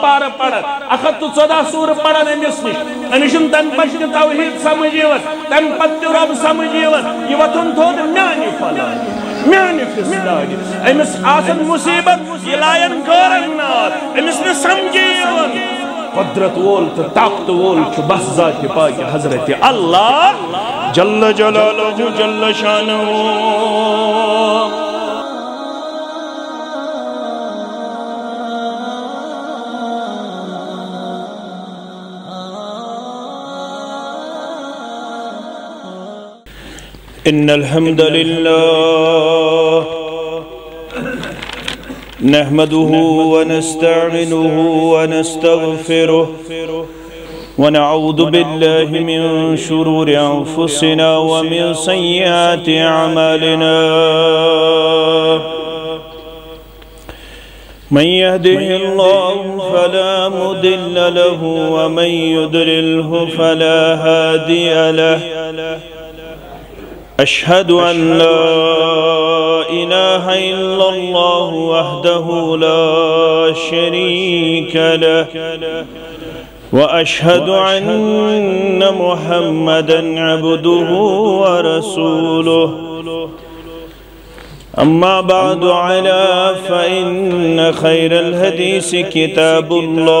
پارہ پڑھن اخت ژۄدہ سوٗرٕ پڑھن أمِس نِش أمِس چھُنہٕ تَمہِ پتہٕ تہِ توحیٖد سمجھ یِوان تَمہِ پتہٕ تہِ رۄب سمجھ یِوان یہِ وۄتھُن تھوٚد میانہِ فلٲنہِ میانہِ فِسدانہِ أمِس آسن مُصیبت، یہِ لاین غٲرن نار۔ أمِس نہٕ سمجھے یِوان قدرت وول تو طاقت وول چھُ بس ذات پاک حضرت اللہ۔ جل جلالہ جل شانہ۔ إن الحمد لله نحمده ونستعينه ونستغفره ونعوذ بالله من شرور أنفسنا ومن سيئات أعمالنا. من يهده الله فلا مضل له ومن يضلله فلا هادي له. أشهد أن لا إله إلا الله وحده لا شريك له. وأشهد أن محمدا عبده ورسوله. أما بعد على فإن خير الحديث كتاب الله.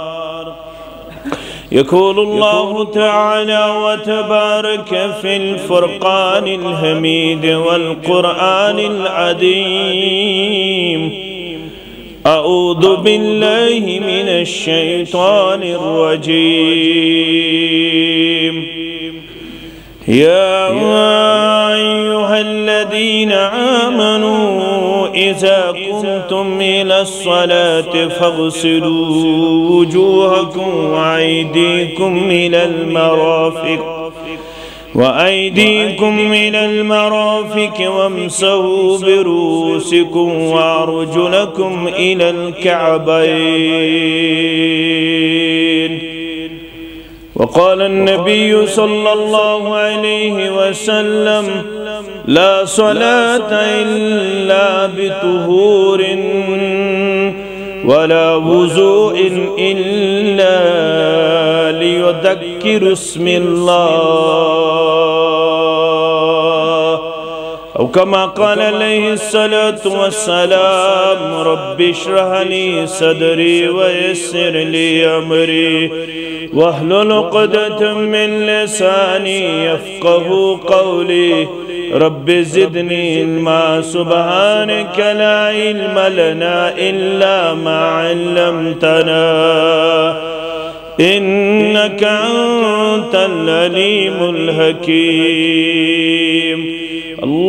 يقول الله تعالى وتبارك في الفرقان الحميد والقرآن العظيم. أعوذ بالله من الشيطان الرجيم. يا أيها الذين آمنوا قمتم إلى الصلاة فاغسلوا وجوهكم وأيديكم إلى المرافق وأيديكم إلى المرافق وامسحوا برؤوسكم وأرجلكم إلى الكعبين. وقال النبي صلى الله عليه وسلم لا صلاة إلا بطهور ولا وضوء إلا ليذكر اسم الله. أو كما قال عليه الصلاة والسلام رب اشرح لي صدري ويسر لي أمري واحلل عقدة من لساني يفقه قولي رب زدني علما سبحانك لا علم لنا إلا ما علمتنا إنك أنت العليم الحكيم.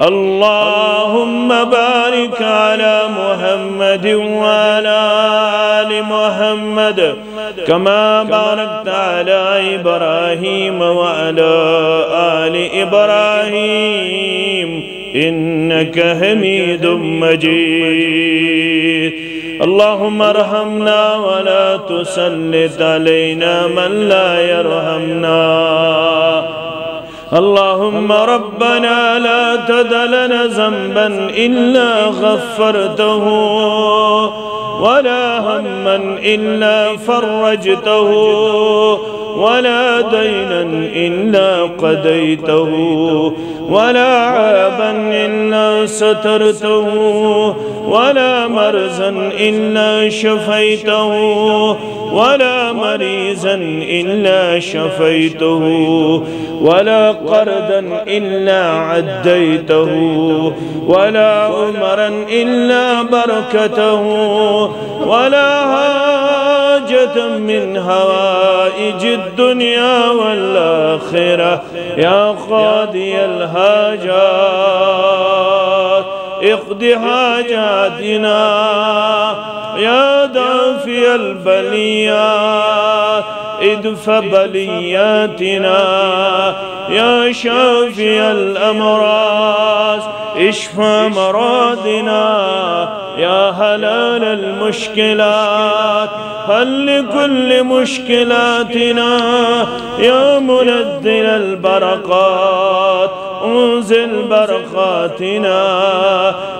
اللهم بارك على محمد وعلى آل محمد كما باركت على إبراهيم وعلى آل إبراهيم إنك حميد مجيد. اللهم ارحمنا ولا تسلط علينا من لا يرحمنا. اللهم ربنا لا تدع لنا ذنبا إلا غفرته ولا هما إلا فرجته ولا دينا إلا قضيته ولا عابا إلا سترته ولا مرزا إلا شفيته ولا مريزا إلا شفيته ولا قردا إلا عديته ولا عمرا إلا بركته ولا حاجة من هوائج الدنيا والآخرة. يا قاضي الحاجات اقض حاجاتنا. يا دافي البليات ادفع بلياتنا يا شافي الأمراض اشفى مرادنا يا هلال المشكلات. هل لكل مشكلاتنا يا منزل البركات؟ أنزل بركاتنا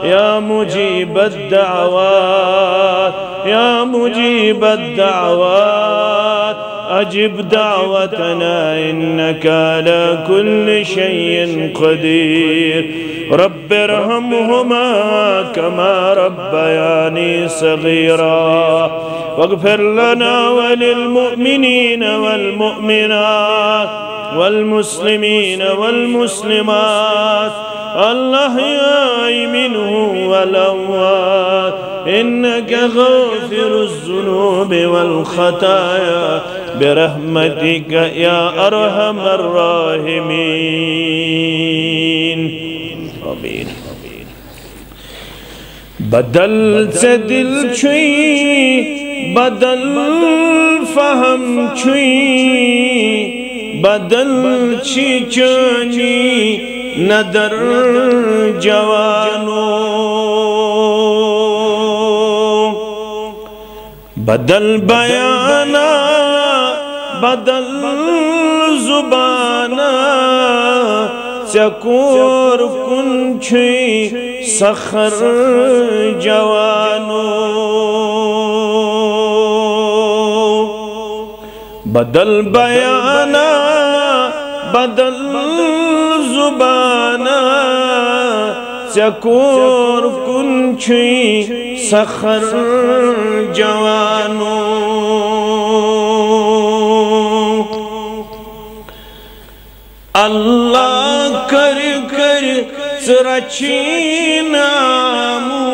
يا مجيب الدعوات يا مجيب الدعوات. أجب دعوتنا إنك على كل شيء قدير. رب ارحمهما كما ربياني صغيرا. واغفر لنا وللمؤمنين والمؤمنات والمسلمين والمسلمات الأحياء منه والأموات. إنك غافر الذنوب والخطايا برحمتك يا أرحم الراحمين. آمين. بدل سے دل چھوئی بدل فہم چھوئی بدل چھی چانی ندر جوانو. بدل بیانا بدل زبانا سکور کنچی سخر جوانو۔ بدل بیانا بدل زبانا۔ سکور کنچی سخر جوانو اللہ کر کر سرچی نامود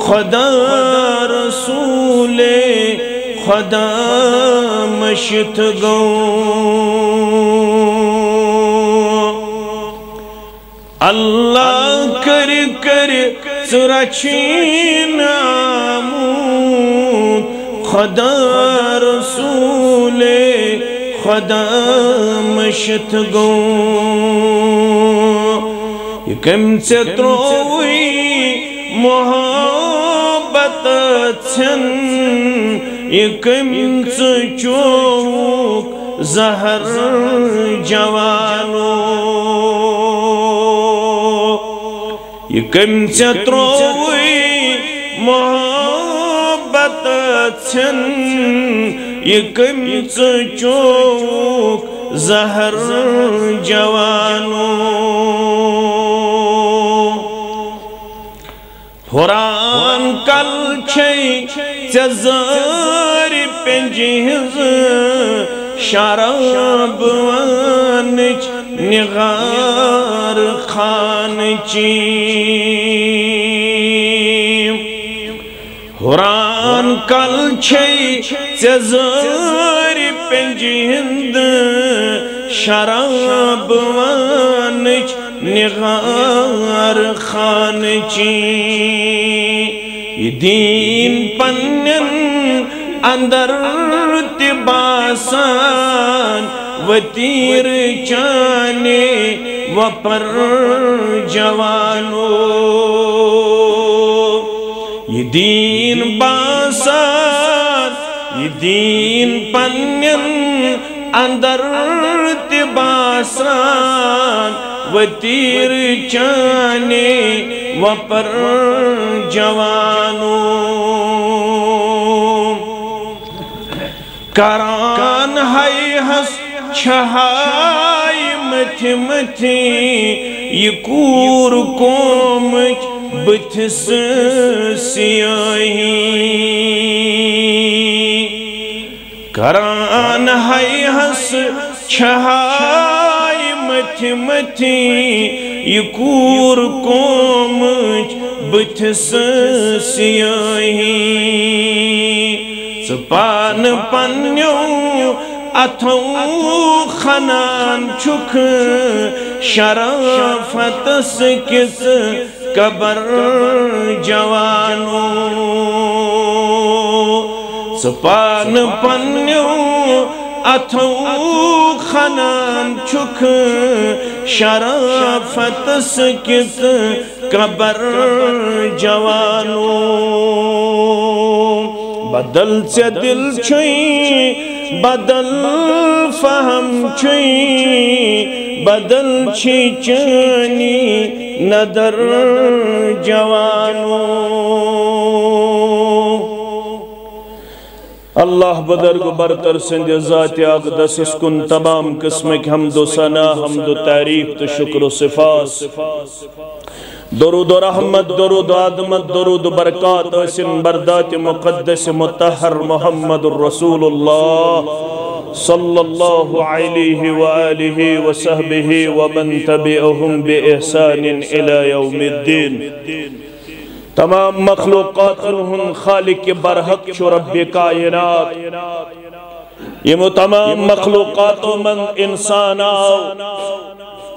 خدا رسول خدا مشت گو اللہ کر کر سرچی نامود خدا رسول، خدا مشت گو۔ یہ کم سے تروئی محبت چھن، یہ کم سے چوک زہر جوانو۔ یہ کم سے محبت چھن، یہ کم سے چوک زہر جوانو۔ پھران کل چھئی چزار پنجیز، شراب وانچ۔ نغار خانچی حران کل چھئی چزار پنجیند شراب وانچ نغار خانچی یہ دین پنن اندر تباسان و تیر چانے و پر جوانو۔ یہ دین باسان، یہ دین پنن اندر تباسان و تیر چانے و پر جوانو۔ کران ہے ہس چھہائی متھ متھی یہ کور کومچ بتھس سیاہی کران ہے ہس چھہائی متھ متھی یہ کور کومچ بتس سیاہی سپان پنیو اتھو خنان چک شرافت سکس قبر جوانو سپان پنیو اتھو خنان چک شرافت سکس قبر جوانو بدل سے دل چھئی، بدل فہم چھئی، بدل چھی چانی ندر جوانو۔ اللہ بدرگ برتر سند ذات اقدس، اس کن تمام قسم کی حمد و ثنا، حمد و تعریف تو شکر و صفاس درود و رحمت، درود و عدمت درود و برکات اسن بردات مقدس متحر محمد الرسول اللہ صلی اللہ علیہ وآلہ وصحبہ ومن تبعهم بإحسان الى یوم الدین۔ تمام مخلوقات انہن خالق برحق چو رب کائنات۔ یہ تمام مخلوقات من انسان آو۔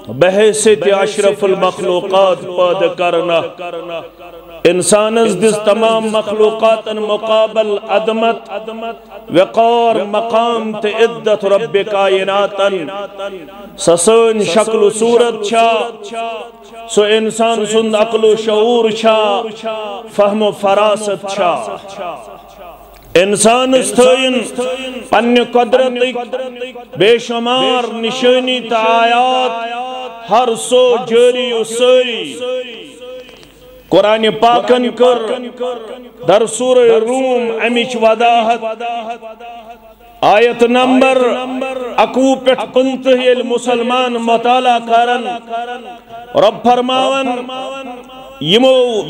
بحیثیت اشرف المخلوقات پاد کرنا۔ انسان از دس تمام مخلوقات مقابل عدمت، وقار مقام تے عدت رب کائنات سسن شکل و صورت چھا، سو انسان سن عقل و شعور چھا، فهم و فراست چھا۔ انسان استوین، پنی قدرت بے شمار نشانی تا آیات ہر سو جری و سری قرآن پاکن کر، در سور روم امیچ وداحت آیت نمبر اکو پیٹ کنتہ المسلمان مطالعہ کرن۔ رب فرماون، یمو،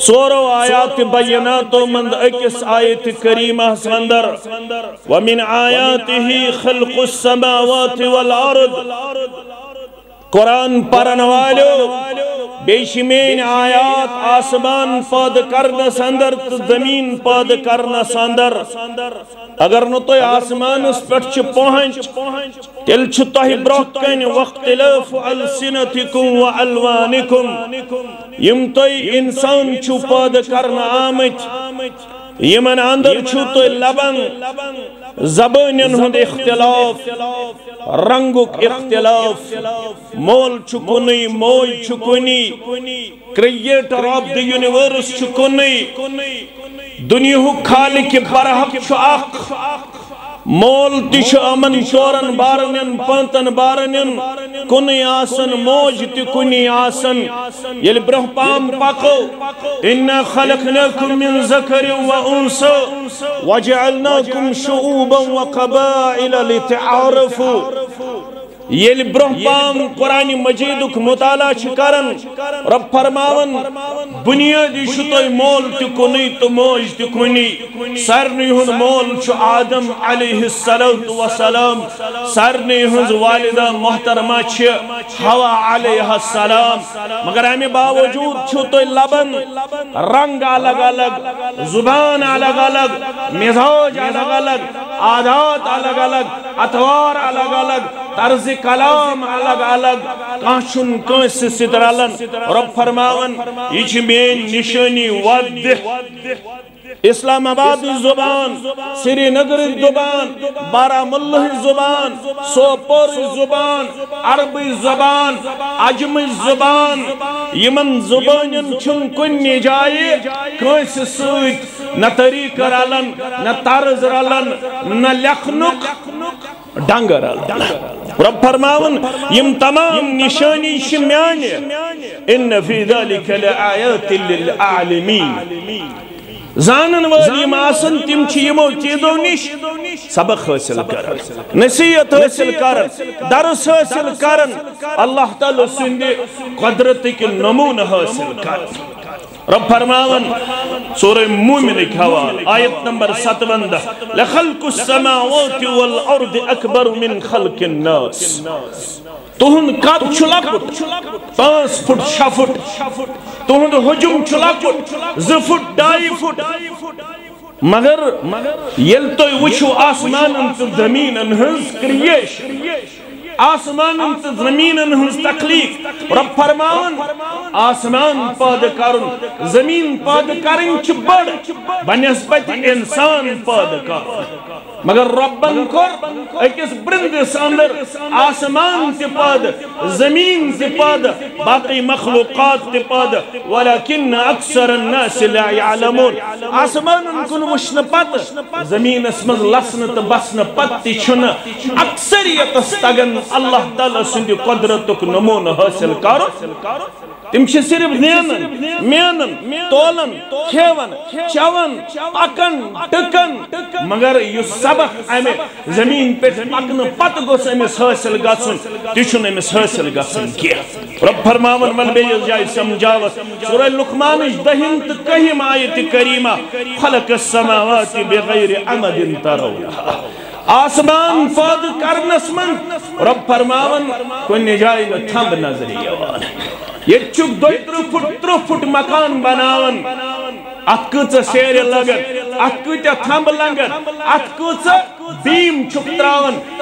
سورو آیات بیناتو مند اکس آیت کریمہ سندر ومن آیاته خلق السماوات والارض۔ قرآن پرن والو بیشمین آیات آسمان پاد کرنا سندر تو زمین پاد کرنا سندر۔ اگر نو تو آسمان اس پر چھ پہنچ تل چھ تہ برکن واختلاف السنتکم و الوانکم۔ یم تو انسان چھ پاد کرنا آمت یمن اندر چھو لبن زبانین ہند اختلاف رنگک اختلاف مول چکنی موج چکنی کریٹر آف دی یونیورس چکنی دنیا خالق برحق چھو اخ مول تش امن شورن بارنن پانتن بارنن کنی آسن موج تی کنی آسن. یل برہ پام پاکو أنا خلقناکم من ذکر و انسا وجعلناکم شعوبا و قبائل لتعارفو یل برہ پام قرآن مجیدک مطالعہ چکرن رب فرماون، بنیادی شتوی مول تکنی تو موج تکنی سرنی ہن مول چو آدم علیہ السلام سرنی ہن والدہ محترمہ چھ ہوا علیہ السلام۔ مگر ہمیں باوجود چھتوی لبن، رنگ الگ الگ، زبان الگ الگ، مزاج الگ الگ، عادات الگ الگ، اتوار الگ الگ طرز کلام الگ الگ کانچن کانس سترالن رب فرماون یہ مین نشانی ودھ. اسلام آباد زبان سری نگر زبان بارہ ملہ زبان، سوپور زبان عربی زبان عجمی زبان، یمن زبان چھن کن جائے کنس سویت، نہ طریق رالن، نہ طرز رالن، نہ لکھنک ڈنگر رب فرماون یم تمام نشانی شمیانی ان فی ذالک لآیات للعالمین زانن والی آسن تم چھ یمو چیزو نش سبق حاصل کرن نصیحت حاصل کرن درس حاصل کرن اللہ تعالی سند قدرت کی نمون حاصل کرن رب فرماون، سورہ مومن حوال آیت نمبر ستوندہ، لخلق السماوات والارض اکبر من خلق الناس. تہند قد چھ لکٹ پانچ فٹ شہ فٹ؟ تہند حجم چھ لکٹ ز فٹ ڈائی فٹ؟ مگر یل تو وچھو آسمان تو زمین ہنز کریشن آسمان تو زمین ہنز تخلیق. رب فرماون آسمان پاد کرن زمین پاد کرن چھ بڑ بنسبت انسان پاد کرن مگر ربن کور اکس برندس اندر آسمان تی پاد، زمین تی پاد، باقی مخلوقات تی پاد. ولیکن اکثر الناس لا يعلمون آسمان کن وشن پت، زمین اسمز لسن تا بسن پت تی چھن اکثریت استگن اللہ تعالی سندی قدرتک نمون حاصل کارو. تم چھ صرف نینن، مینن، تولن، کھیون چون پکن ٹکن. مگر یہ سبق امہ زمین پہ پکن پت گوس امس حاصل گژھن تہ امس حاصل گژھن کی رب فرماون، من بیس جائے سمجھاوت سورہ لقمان دہم تو کہم آیت کریمہ، خلق السماوات بغیر عمد ترونها آسمان فاد کرنس من رب فرماون کن جائے تھمب نظری یوان یہ چک دوی ترو فٹ ترو فٹ مکان بناون۔ ات کچھ سیر لگن ات کچھ تھمب لگن ات کچھ بیم چھک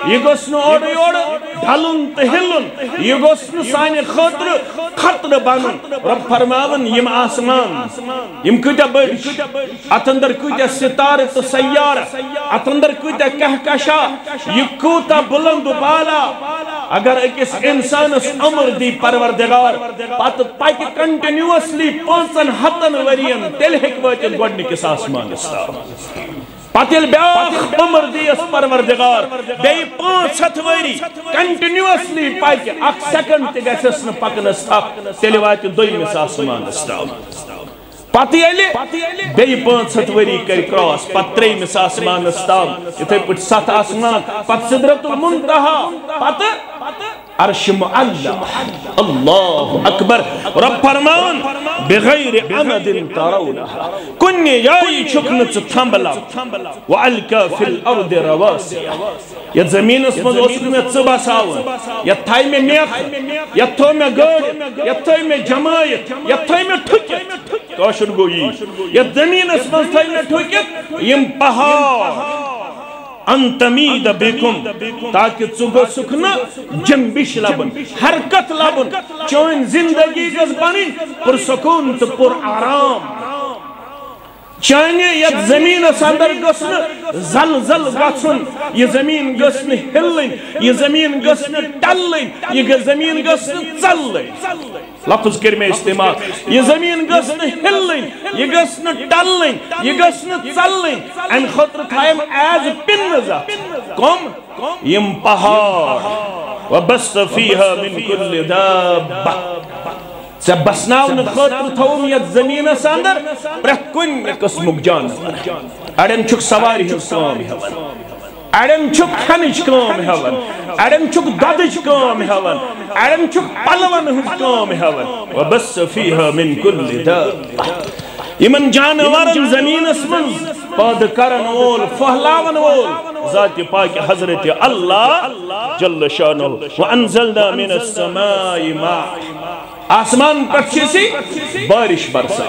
یہ گوس نو اوڑ اوڑ ڈھلن تو ہلن یہ گوس نو سانہ خطر خطر بنن رب فرماون یم آسمان یم کتیا بڑ ات اندر کتیا ستارہ تو سیارہ ات اندر کتیا کہکشا یہ کوتا بلند بالا اگر اکس انسانس عمر دی پروردگار پت پاک کنٹینیوسلی پانچن ہتن ورین تیل ہیک واتن گوڑنکس آسمان استار پتیل بیاخ عمر دیس پروردگار۔ بی پانچ ہتھ وری کنٹینیوسلی پاک اک سیکنڈ تی گسس نہ پکنس تھپ تیل وات دویمس آسمانس تام پتہ ییٚلہِ بیٚیہِ پانٛژھ ہَتھ ؤری کَرِ کرٛاس۔ پتہٕ ترٛیٚیمِس آسمانَس تام یِتھَے پٲٹھۍ سَتھ آسمان۔ پتہٕ سِدرت المنتہا۔ پتہٕ عرش معلّہ اللہ اکبر رب فرمان. بغیر عمد ترونها. کن جائی چھکن چھ تھمبلا وعلکا فی الارض رواسی یا زمین اس مز اس میں چبا ساون یا تھائی میں میخ یا تھو میں گڑ یا تھائی میں جماعت یا تھائی میں ٹھکت کاشر گوئی یا زمین اس مز تھائی میں ٹھکت یم پہاڑ انتمید بیکم تاکہ چگو سکنا جنبش لبن، حرکت لبن، چون زندگی گز بنی پر سکون تو پر آرام۔ چانہ یت زمین اندر گسن، زل زل گھن یہ زمین گسن ہلن، یہ زمین گسن ٹلن، یہ زمین گسن ژلن۔ لفظ کر میں استعمال، یہ زمین گسن ہلن، یہ گسن ٹلن، یہ گسن ژلن۔ ان خطر تھایم ایز پنزا کم، یم پہاڑ وبست فيها من كل دابه سے بسناون خطر تھوم یت زمین اندر پرت کن قسمک جان. اڑن چھک سواری ہن کام ہیون اڑن چھک کھنچ کام ہیون اڑن چھک ددچ کام ہیون اڑن چھک پلون ہن کام ہیون وبس فیها من كل داب یمن جانورن زمین من پاد کرن وول فہلاون وول ذات پاک حضرت اللہ جل شانہ. وانزلنا من السماء ماء. آسمان پر سی بارش برسا۔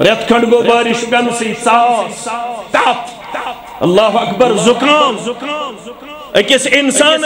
ریت کھنڈ گو بارش پین سی ساس۔ تاپ۔ اللہ اکبر زکام اکس انسان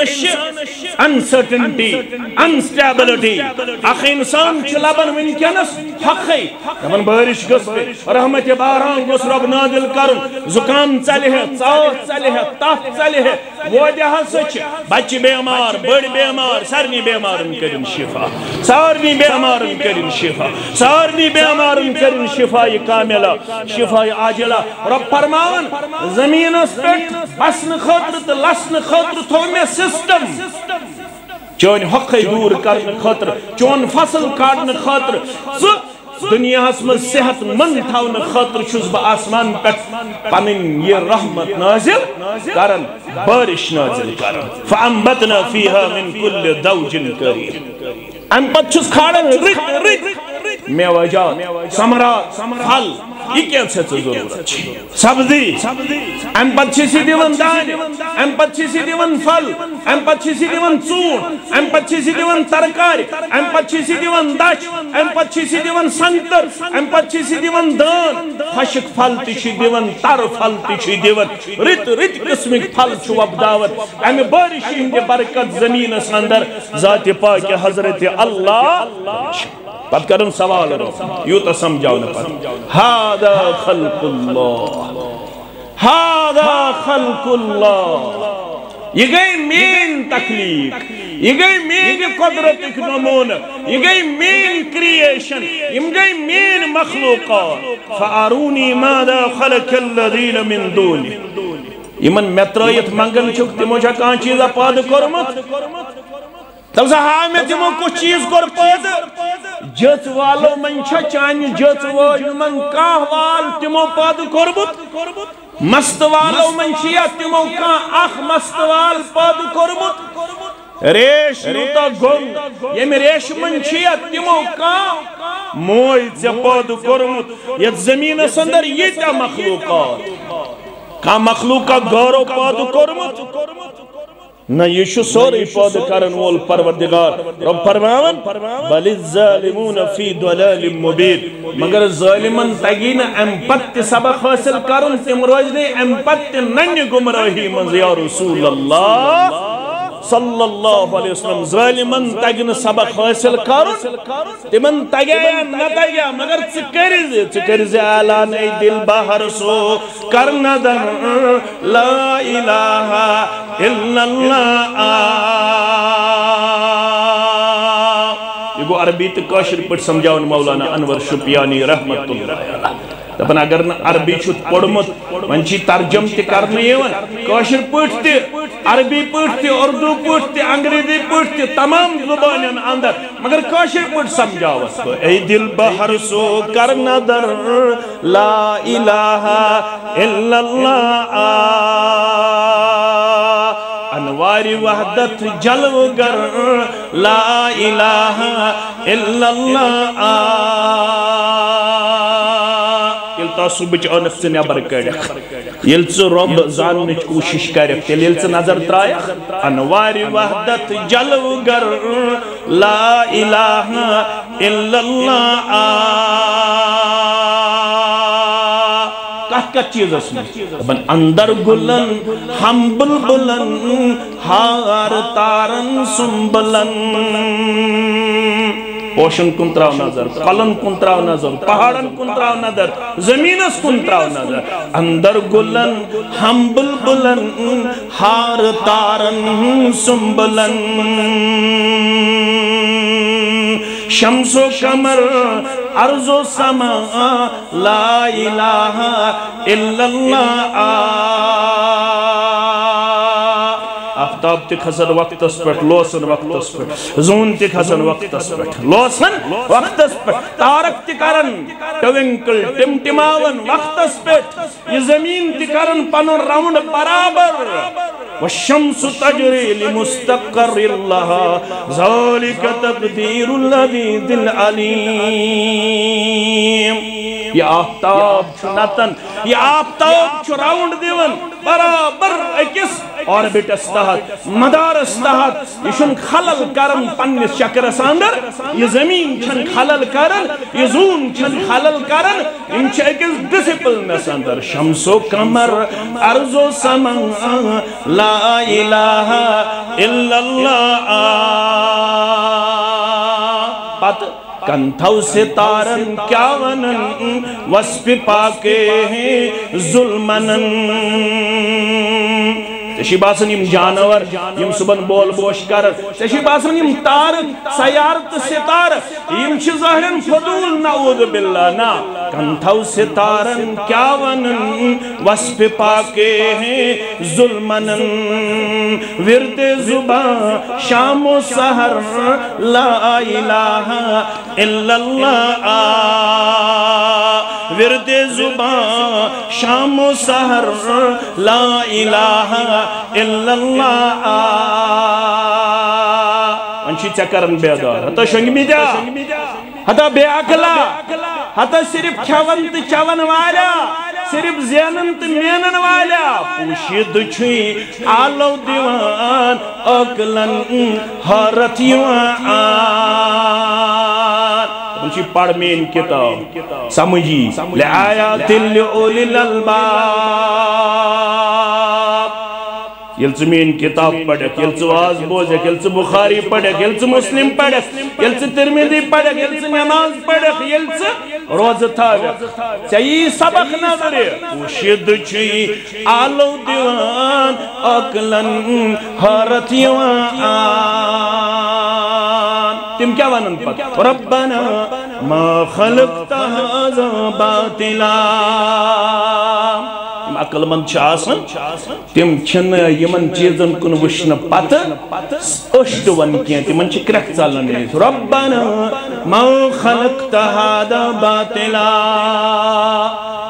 انسرٹنٹی انسٹیبلٹی اخ انسان چلابن ونکنس حقی دمن بارش گس رحمت باران گس رب نادل کرن زکام چلے ہے ژاس چلے ہے تف چلے ہے وجہ سچ بچ بیمار بڑ بیمار سارنی بیمارن کرن شفا سارنی بیمارن کرن شفا سارنی بیمارن کرن شفا کاملہ شفا عاجلہ رب فرماون زمین اس پہ بسن خطر تو لسن خطر تھو میں سسٹم چون حقی دور کرن خطر چون فصل کارن خطر دنیا میں صحت مند تھاؤن خطر چھس با آسمان پہ پنن یہ رحمت نازل کرن، بارش نازل کرن۔ فانبتنا فیہا من کل دوج کریم ام پت چھس کھاڑن رک رک میوہ جات سمرات پھل یہ کیا سے ضرورت چھ سبزی ام پت چھ سی دیون دانہ ام پت چھ سی دیون پھل ام پت چھ سی دیون ژون ام پت چھ سی دیون ترکاری ام پت چھ سی دیون دچ ام پت چھ سی دیون سنگتر ام پت چھ سی دیون دان۔ خشک پھل تہ چھ دیون، تر پھل تہ چھ دیون، رت رت قسمک پھل چھ وبداوت ام بارش ہند برکت زمینس اندر، ذات پاک حضرت اللہ۔ پت کرن سوال رو. یوتا سمجھاو نہ پت هذا خلق اللہ. هذا خلق اللہ. یہ گئی مین تخلیق. یہ گئی مین قدرت ایک نمون یہ گئی مین کریشن یہ گئی مین مخلوقات. فارونی ماذا خلق الذین من دونی. یمن مترائیت منگن چک تمو چھا کان چیزا پاد کرمت؟ تب سے ہاں میں تمو کچھ چیز کر پاد جت والو من چھا چانی جت واج من کاہ وال تمو پاد کرمت مست والو من چھیا تمو کان اخ مست وال پاد کرمت ریش روتا گم۔ یہ میں ریش من چھیا تمو کان موئی ژے پاد کرمت یہ زمین سندر یہ تا مخلوقات۔ کا مخلوقہ گورو پاد کرمت نہ یہ شو سوری پود کرن وول پروردگار. رب فرماون بل الظالمون فی دلال مبین. مگر ظالمن تگین ام پت سبق حاصل کرن تم روزنے ام پت نن گمراہی من یا رسول اللہ. صلی اللہ علیہ وسلم، ظالمن تگن سبق حاصل کرن، تمن تگیا نہ تگیا مگر چکرز چکرز اعلان ای دل باہر سو کرنا دن لا الہ الا اللہ۔ یہ گو عربی تو کاشر پٹ سمجھاؤن مولانا انور شپیانی رحمت اللہ علیہ۔ دپان اگر نہ عربی چھت پڑمت ون ترجم تہ کرنے یوان کاشر پٹ تہ عربی پٹ اردو پٹ انگریزی پٹ تمام زبانن اندر۔ مگر کاشر پٹ سمجھاوس۔ اے دل بہر سو کر نظر، لا الہ الا اللہ۔ انوار وحدت جلو گر، لا الہ الا اللہ۔ تعصبچ انف ژٕ نٮ۪بر کڑکھ ییٚلہِ ژٕ رۄب زاننٕچ کوٗشِش کرکھ تیٚلہِ ییٚلہِ ژٕ نظر ترٛایکھ انوارِ وحدت جلو گر۔ لا الہ الا اللہ۔ کتھ کتھ چیزس من اندر گلن ہم بلبلن ہار تارن سنبلن۔ پوشن کن تراو نظر، قلن کن تراو نظر، پہاڑن کن تراو نظر، زمینس کن تراو نظر۔ اندر گلن ہم بلبلن ہار تارن، سنبلن۔ شمس و کمر عرض و سما، لا الہ الا اللہ۔ آفتاب تی کھسن وقت اس پر لوسن وقت اس پر زون تی کھسن وقت اس پر لوسن وقت اس پر تارک تی کرن، ٹوینکل ٹم ٹماون وقت اس یہ زمین تی کرن پنن راؤنڈ برابر۔ والشمس تجری لمستقر اللہ ذالک تقدیر العبید العلیم یہ آفتاب چھنتن یہ آفتاب چھو راؤنڈ دیون، برابر اکس۔ آربٹس تحت مدارس تحت یہ چھن خلل کرن پنس شکرس اندر یہ زمین چھن خلل کرن، یہ زون چھن خلل کرن۔ ان چھ اکس ڈسپلنس اندر شمس و کمر ارض و سمن لا الہ الا اللہ۔ پت کنتھو ستارن کیا ونن وصف پاکے ہیں ظلمنن تشی باسن یم جانور، یم صبح بول بوش کر، تشی باسن یم تار سیارت ستار، یم چھ ظاہرن فضول نعوذ باللہ، نا کنتھو ستارن کیا ونن وصف پاکے ہیں ظلمنن ورد زبان شام و سہر لا الہ الا اللہ، ورد زبان شام و سہر لا الہ الا اللہ انچی چکرن بیدار تو شنگ می جا ہتا بے اکلا ہتا صرف کھون تو چون والا صرف زینن تو مینن والا پوشید چھوئی آلو دیوان اکلن حرت یوان انچی پڑھ مین کتاب سمجھی لآیات لعولی الالباب یل ژٕ میٛٲنۍ کِتاب پرکھ یل ژٕ واز بوزکھ یل ژٕ بخاری پرکھ یل ژٕ مسلم پرکھ یل ژٕ ترمیدی پرکھ یل ژٕ نماز پرکھ یل ژٕ روزٕ تھاوکھ ژےٚ یی سبق نظرِ پوشِد چھُے آلو دِوان عقلن حٲرت یِوان تِم کیٛاہ وَنن پتہٕ ربنا ما خلقت هذا باطلا۔ عقل مند آسان تم چھن یمن چیزن کن وشن پتہ اشت ون کی تمن چھ کرک چلن ربنا ما خلقت هذا باطلا۔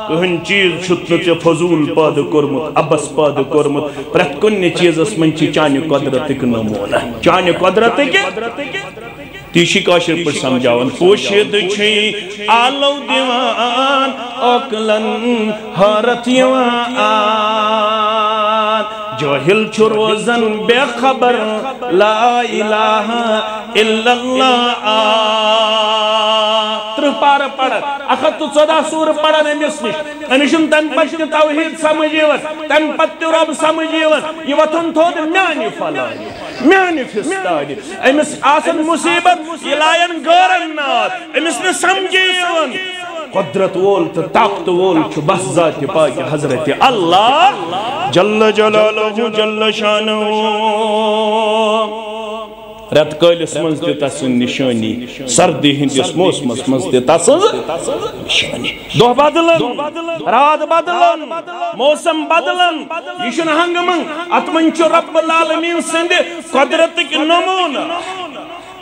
کہن چیز چھت نہ فضول پاد کورمت ابس پاد کورمت پرت کن چیزس من چھ چانہ قدرت نمونہ۔ چانہ قدرت کے تیشی کاشر پر سمجھاون پوشید چھئی آلو دیوان اکلن حارت یوان۔ جوہل چھو روزن بے خبر لا الہ الا اللہ۔ تر پار پڑھ، اخت تو صدا سور پڑھن امس نش۔ انشن تن پت توحید سمجھیون تن پت رب سمجھیون یہ وطن تھود میانی فلانی، میانی فستانی۔ امس آسن مصیبت یہ لائن گورن نات امس نے سمجھیون۔ قدرت وول تو طاقت وول چھو بس ذات پاک حضرت اللہ۔ جل جلالہ جل شانہ۔ رت کالس من تہ تسن نشانی سردی ہندس موسمس من تہ تسن نشانی دہ بدلن، رات بدلن، موسم بدلن، یہ چھ ہنگمن۔ ات من چھ رب العالمین سند قدرتک نمونہ۔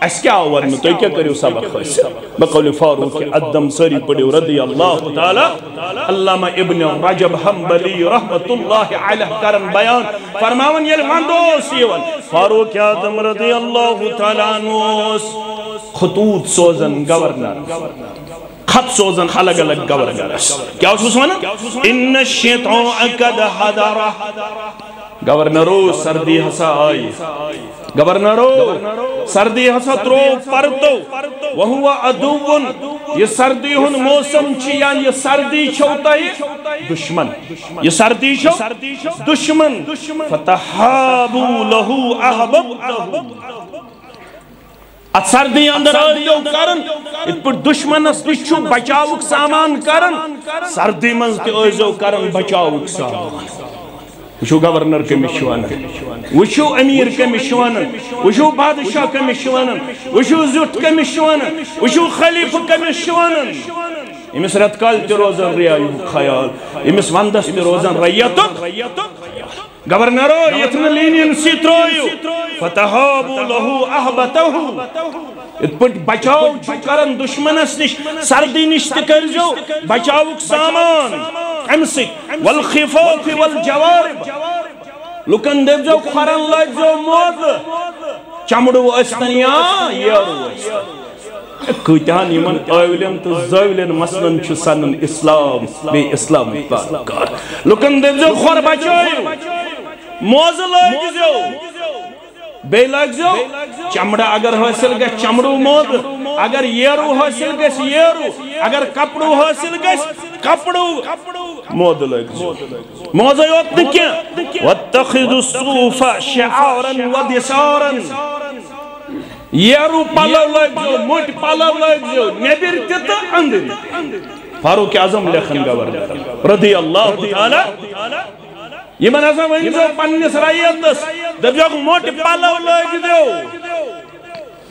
اس کیا ورن تو کیا کریو سبق حاصل بقول فاروق ادم سری پڑھو رضی اللہ تعالی. علامہ ابن رجب حنبلی رحمت اللہ علیہ کرن بیان فرماون، یل مندوس یون؟ فاروق ادم رضی اللہ تعالی عنوس خطوط سوزن گورنر، خط سوزن الگ الگ گورنرس کیا اس وانا ان الشیطان قد حضر. گورنرو سردی ہسا آئی گورنرو سردی ہسا ترو پرتو وہو ادوون یہ سردی ہن موسم چی یعنی یہ سردی چھوتا ہے دشمن یہ سردی چھو دشمن فتحابو لہو احببتہو ات سردی اندر آئیو کرن ات پر دشمن اس نشو بچاوک سامان کرن سردی منز آئیو کرن بچاوک سامان وشو گورنر کمس وشو امیر کمس وشو بادشاہ کمس وشو زیٹ کمس وشو خلیفہ کمس امس رت کال تہ روزان ریایو امس وندس تہ روزان ریت گورنرو یتن لینین سی ترویو فتحابو لہو احبتہو ات پٹ بچاو چھو کرن دشمنس نش سردی نش تہ کرزو. بچاوک سامان. امسک والخفاف والجوارب. لکن دیو جو خرن لگ جو موت چمڑو استن یا یارو استن. کتان یمن اولین تو زولین مثلا چھ سنن اسلام بے اسلام تعلقات لکن دیو جو خور بچایو موز لگ جو. بے لگ جو. چمڑا اگر حاصل گا چمڑو مود. اگر یرو حاصل گا یرو۔ اگر کپڑو حاصل گا کپڑو۔ مود لگ جو۔ موزا یوت نکیا واتخذ الصوف شعارا ودسارا۔ یرو پلو لگ جو، موٹ پلو لگ جو۔ نبیر تیتا اندر۔ فاروق اعظم لکھن گورنر۔ رضی اللہ تعالی۔ یہ من ایسا ونی جو پنیس رائیتس دب موٹ پالاو لگ دیو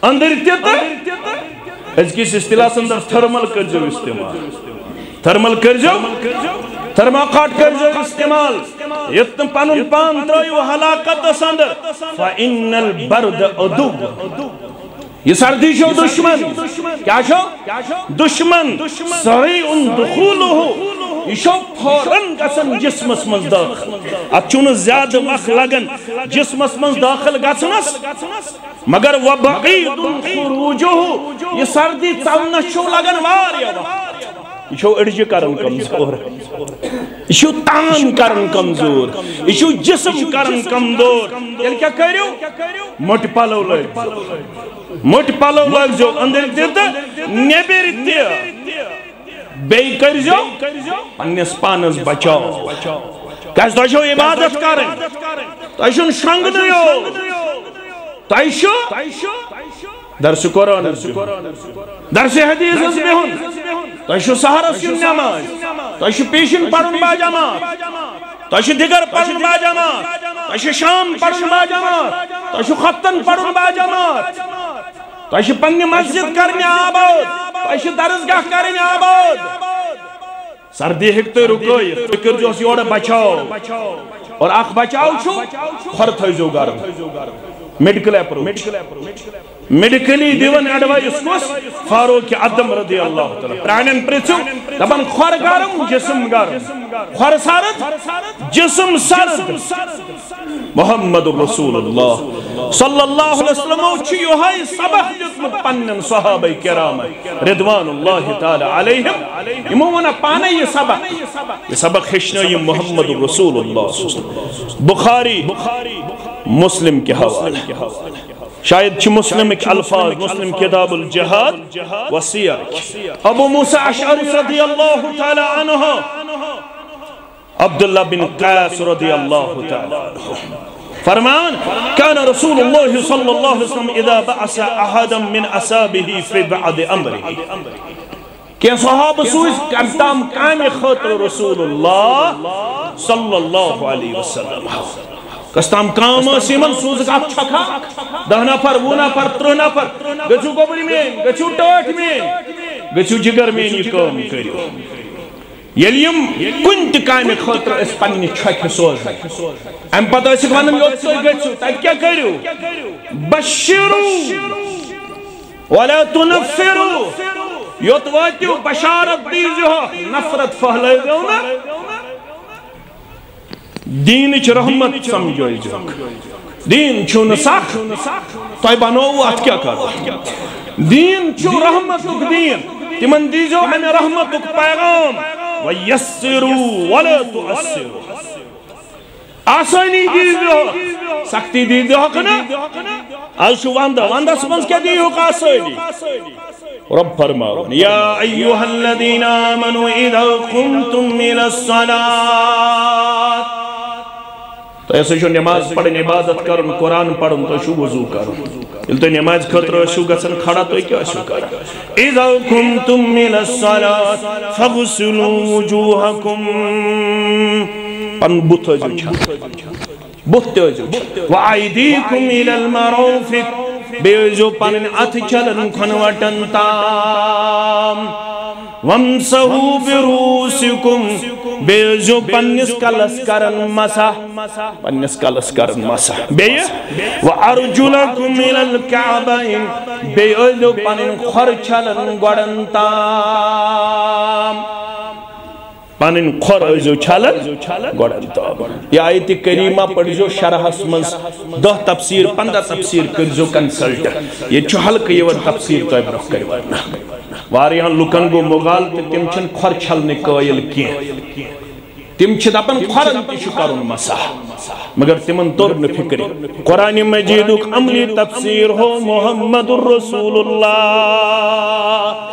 اندر تیتا اس کس اصطلاح سندر تھرمل کر جو استعمال تھرمل کر جو تھرما کاٹ کر جو استعمال یتن پانن پان ترائیو حلاقت سندر فَإِنَّ الْبَرْدَ عَدُوب یہ سردی شو دشمن کیا شو دشمن سریع دخولو یہ فوراً جسمس من داخل۔ ات زیادہ وقت لگن، جسمس من داخل گسنس مگر وبعید خروجہ یہ سردی ژونس چھو لگن واریاہ وقت۔ یہ چھو کرن کمزور۔ یہ تان کرن کمزور۔ یہ جسم کرن کمزور۔ یل کیا مٹ پلو لگ۔ مٹ پلو لگ جو اندر دیتا بیئی کر جو پنیس پانس بچاو کس تو چھو عبادت کرن تو چھو شنگ نیو تو چھو درس قرآن. درس حدیث اس میں ہن تو سہر سن نماز. تو چھو پیشن پڑھن با جماعت تو چھو دیگر پڑھن با جماعت تو چھو شام پڑھن با جماعت تو چھو خطن پڑھن با جماعت تو چھو پنی مسجد کرنے آباد تو چھو درسگاہ کرنے آباد۔ سردی ہکتے رکوئی فکر جو اسی اوڑا بچاؤ۔ اور آخ بچاؤ چھو خور تھوئی جو گارم میڈیکل اپروچ۔ میڈیکلی دیون ایڈوائس کس فاروق عدم رضی اللہ تعالی۔ پرانن پرچو دبن خور گرم جسم گرم خور سرد جسم سرد محمد رسول اللہ صلی اللہ علیہ وسلم چھ یہائی سبق دیتمت پنن صحابہ کرام. رضوان اللہ تعالی علیہم. یمو ونا پانے یہ سبق یہ سبق ہشنا یہ محمد رسول اللہ بخاری، مسلم کے حوالے. شاید چھ مسلم کے الفاظ، مسلم کتاب الجہاد وسیع ابو موسیٰ اشعری رضی اللہ تعالی عنہ عبداللہ بن قیس رضی اللہ تعالی فرمان كان رسول الله صلى الله عليه وسلم إذا بعث أحدا من أصابه في بعض أمره کہ صحابہ سوئس کرتام کام خطر رسول اللہ صلی اللہ علیہ وسلم۔ کستام کام سیمن سوز کا چھکا، دہ نفر، وہ نفر، ترہ نفر گچو گوبری میں گچو ٹوٹ میں گچو جگر میں یہ کام کریو۔ یلیم کن تہ کامہ خاطر اس پنہ چھکہ سوز ام پتہ اس ونن یوت تو گچو تت کیا کریو بشرو ولا تنفروا یوت واتیو بشارت دیزیو نفرت پھہلٲیو نا دینچ رحمت سمجھوئی جو دین چھو سخ تو بنو ات کیا کر دین چھو رحمت دین تمن دیجو ہمیں رحمت پیغام ویسروا ولا تؤثروا آسانی دیجو سختی دیجو کنا آج شو واندہ واندہ سمجھ کیا دیو کا آسانی رب فرماؤن یا ایوہ الذین آمنوا اذا قمتم من الصلاة. تو ایسے شو نماز پڑھن عبادت کرن، قرآن پڑھن، تو شو وضو کرن۔ یل تو نماز خطر شو گسن کھڑا تو کیا شو کرن اذا کنتم من الصلاة فغسلوا وجوہکم پن بت جو چھا۔ بت جو چھا۔ وعیدیکم الى المروفق بیجو پن ات چلن کھنوٹن تام۔ ومسہو بروسکم بیجو پنس کلس کرن مسا. پنس کلس کرن مسا. بیہ وارجلکم الالکعبین بیجو پنن خور چلن گوڑن تام پنن خور ازو چھلن گوڑن تام یہ آیت کریمہ پڑھ جو شرح اسمنس دہ تفسیر، پندہ تفسیر کر جو کنسلٹ. یہ چھو حلق یہ ور تفسیر تو ابرخ کری ورنہ واریاں لکن گو مغال تے تم چھن کھر چھلنے قائل کین تم چھ دپن کھرن تہ چھ کرن مسح مگر تمن تور نہ فکر قرآن مجید عملی تفسیر ہو محمد الرسول اللہ۔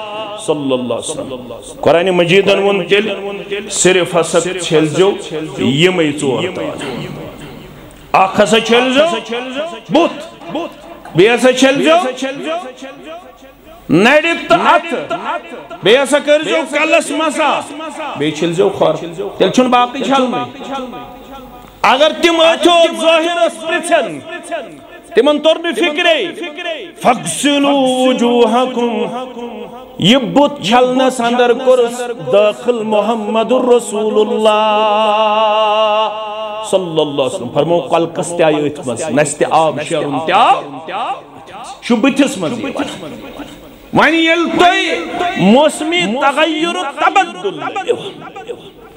صلی اللہ علیہ وسلم۔ قرآن مجیدن ون تیل صرف ہسا چھل جو یمی ژور تان اکھ ہسا چھل جو بت بیٚیہِ ہسا چھل جو نڑت ات بیٚیہِ ہسا کٔرزیو کلس مسا۔ بیٚیہِ چھلزیو کھۄر تیٚلہِ چھُنہٕ باقٕے چھلنٕے اگر تم ٲتھو ظٲہرس پرژھن تمن توٚر نہٕ فکرے۔ فغسلوا وجوہکم۔ یہ بت چھلنس اندر کورس داخل محمد الرسول اللہ صلی اللہ علیہ وسلم۔ فرمو قلقس منٛز نسہِ تہِ آب چھُ بٕتھِس منٛز یِوان وانی یل توی موسمی تغیر تبدل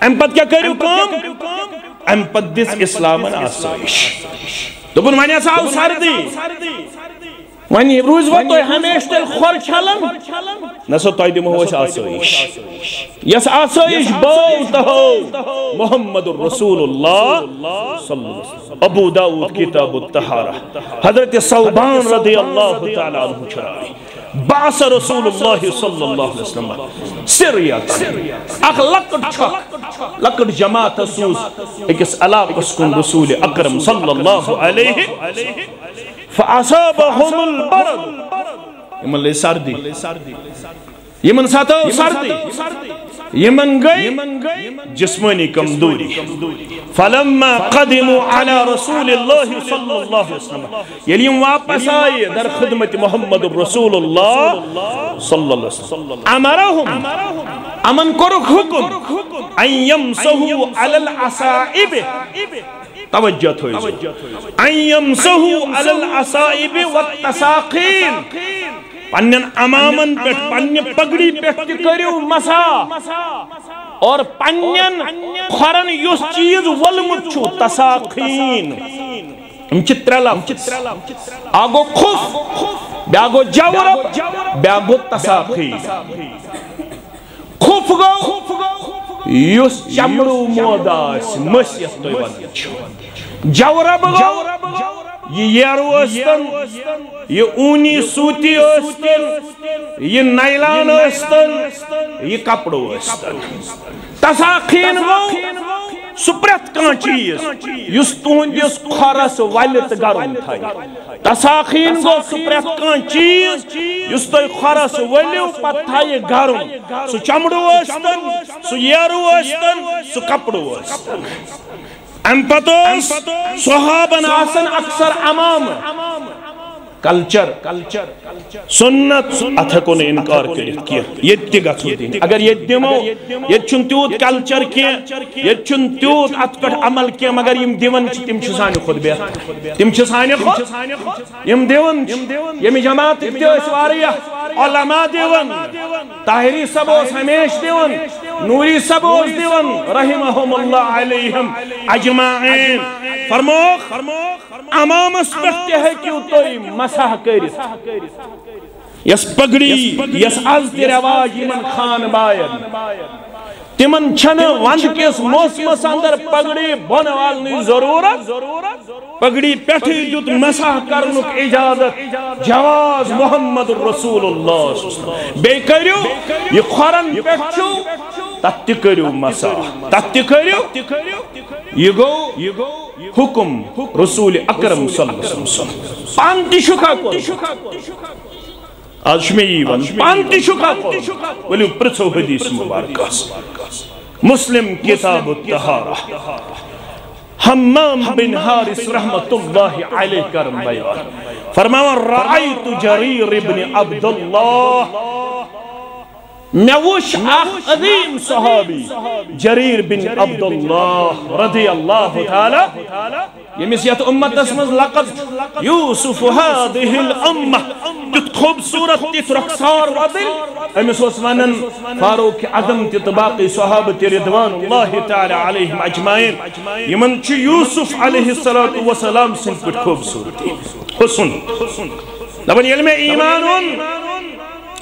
ام پت کیا کریو کام ام پت دس اسلامن آسائش دپن ونی ہسا آو سردی ونی روز وہ تو ہمیش تیل خور چھلن نسو تو دمو اس آسائش یس آسائش بولتا ہو محمد الرسول اللہ صلی اللہ علیہ وسلم ابو داود کتاب التحارہ حضرت صوبان رضی اللہ تعالی عنہ چھرائی باس رسول اللہ صلی اللہ علیہ وسلم سریت اخ لکٹ چھک لکٹ جماعت سوز. اکس علاقس کن رسول اکرم صلی اللہ علیہ. فاصابهم البرد. یمن لے سردی یمن ساتھ سردی یمن گئی جسمانی کمزوری۔ فلما قدموا على رسول الله صلى الله عليه وسلم. یلی واپس آئے در خدمت محمد رسول اللہ صلی اللہ علیہ وسلم۔ امرهم امن کرک حکم ان یمسہو علی العصائب توجہ ہوئی ان یمسہو علی العصائب والتساقین۔ پنن امامن پیٹھ پنن پگڑی پیٹھ کریو مسا اور پنن خورن یس چیز ولمت چھو تساقین ام چتر لفظ آگو خف بیاگو جورب بیاگو تساقین خف گو یس چمڑو موداس مسیت تو ون چھو جورب گو یہ یارو استن یہ اونی سوتی استن یہ نیلان استن یہ کپڑو استن تساخین گو سپرت کان چیز یس تہندس کھرس ولت گرم تھائی تساخین گو سپرت کان چیز یس تو کھرس ولیو پت تھائی گرم سو چمڑو استن سو یارو استن سو کپڑو استن أم پتوس صحابن آسن أكثر أمام کلچر، سنت اتھکو نے انکار کرت کیا۔ یہ تی گھو دین اگر یہ دیمو یہ چن تیوت کلچر کیا۔ یہ چن تیوت ات پٹ عمل کیا۔ مگر یم دیون چھ تم چھ سانی خود بیا۔ تم چھ سانی خود۔ یم دیون یم جماعت تی اسواری علماء دیون۔ طاہری سب اس ہمیش دیون۔ نوری سب اس دیون۔ رحمهم اللہ علیہم اجمعین۔ فرموخ، امام امامس پہ تہ ہیکو تھی مسح کرت یس پگڑی یس از تہ رواج یمن خان باین۔ تمن چھن وند کس موسمس اندر پگڑی بن والنی ضرورت پگڑی پیٹھی دیت مسح کرنک اجازت۔ جواز محمد رسول اللہ بے کریو یہ خورن پیٹ چھو تت کریو مسح تت کریو۔ یہ گو حکم رسول اکرم صلی اللہ علیہ وسلم پان تی شکا کر آج شمی یہ ون پان تی شکا کر ولی پرچو حدیث مبارکاس مسلم کتاب التحارہ حمام بن حارس رحمت اللہ علیہ کرم بیان فرماوا رأیت جریر ابن عبداللہ میوش اخ عظیم صحابی جریر بن عبداللہ رضی اللہ تعالی. یمیس یت امت اسمز لقد یوسف هذه الامہ. تت خوبصورت تت رقصار ودل امیس وسمانن فاروق عدم تت باقی صحابت رضوان اللہ تعالی علیہم اجمائن یمن چی یوسف علیہ السلام سن پت خوبصورتی. حسن. لبن یلم ایمانون.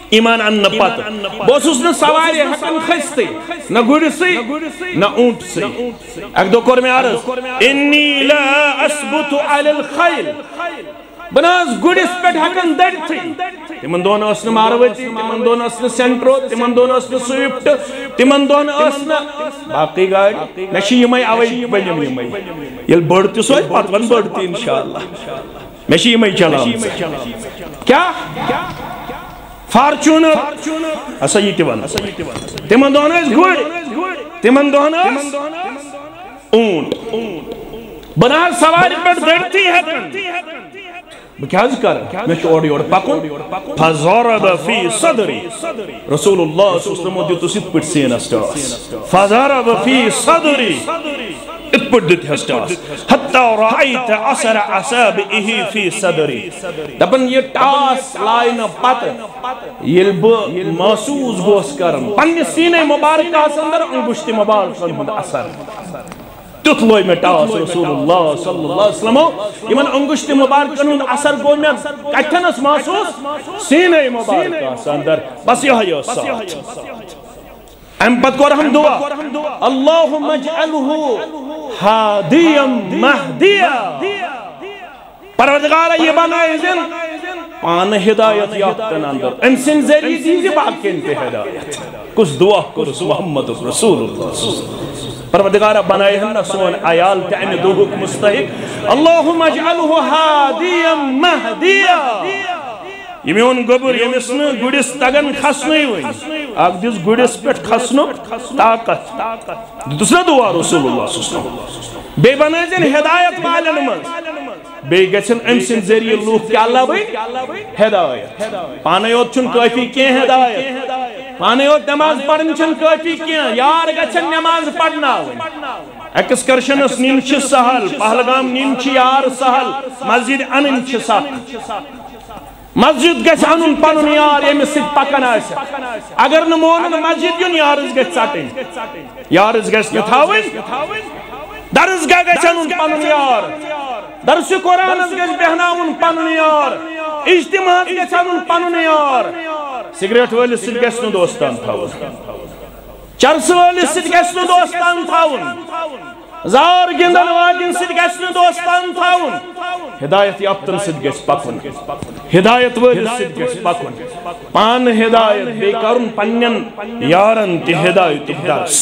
ایمان ان پت بہت نا سواری ہکن خستے نہ گڑ سے نہ اونٹ سے ایک دو کور میں عرض انی لا اسبت علی الخیل۔ بناس گڑس پیٹ ہکن دڑ تھی۔ تمن دون اسن ماروتی تمن دون اسن سینٹرو تمن دون اسن سویفٹ تمن دون اسن باقی گاڑی۔ نشی یمائی آوائی بلیم یمائی۔ یل بڑھتی سوئی پات ون بڑھتی انشاءاللہ۔ نشی یمائی چلام کیا؟ فارچونر اسا یہ تیوان تیمان دون اس گوڑ تیمان دون اس اونٹ بنا سواری پر درتی ہے کیا ذکر میں چوڑی اور پاکن فضرب فی صدری رسول اللہ صلی اللہ علیہ وسلم پٹ سین استاس فضرب فی صدری ہے ٹاس حتی رائیت اثر عصابئہی فی صدری دبن یہ ٹاس لائن پت یہ محسوس گوس کرن پنی سینے مبارکہ سندر انگشت مبارکہ ہند اثر تیت میں ٹاس رسول اللہ صلی اللہ علیہ وسلم. یمن انگشت مبارکن ہند اثر گو میں کتنس محسوس؟ سینے مبارکہ سندر بس یہ ساتھ ام پت کور ہم دعا. اللہم اجعلہو حادیم مہدیا پروردگارہ یہ بنائے زن پان ہدایت یافتن اندر ام سن زری دیزی باقین پہ ہدایت۔ کس دعا کرس محمد رسول اللہ۔ پروردگارہ بنائے ہم سون آیال تعمی دوہک مستحق۔ اللہم اجعلہو حادیم مہدیا یہ میون گبر یمس نا گڑس، تگن کھسنی وی اک دس گڑس پہ کھسنو طاقت۔ دس نا دعا رسول اللہ صلی اللہ علیہ وسلم۔ بے بنائزن ہدایت والن من۔ بے گچن ام سن ذریعہ لوگ کیا اللہ بھئی؟ ہدایت۔ پانے یوت چن کافی کیں ہدایت؟ پانے یوت نماز پڑھن چن کافی کیں یار گچن نماز پڑھنا ایکسکرشنس نین چھ سہل، پہلگام نین چھ یار سہل، مسجد انن چھ سہل مسجد گھس ان پن یار یمس سی پکان اگر نون مسجد یون یارس گھس ژٹن یارس گھس تھاون درس گاہ گھس ان پن یار۔ درس قرآن گھس بہن پن یار۔ اجتماع گھس ان پن یار۔ سگریٹ ولس سی گھس دوستان تھاون۔ چرس ولس سی گھس دوستان تھاون۔ زار گندن واجن سید گسن دوستان تھاون ہدایت یافتن سید گس پکن ہدایت ول سید گس پکن پان ہدایت بے کرن پنن یارن تی ہدایت درس